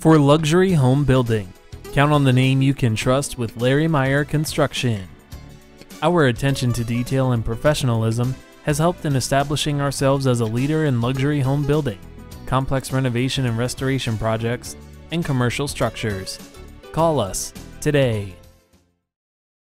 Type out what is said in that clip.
For luxury home building, count on the name you can trust with Larry Meyer Construction. Our attention to detail and professionalism has helped in establishing ourselves as a leader in luxury home building, complex renovation and restoration projects, and commercial structures. Call us today.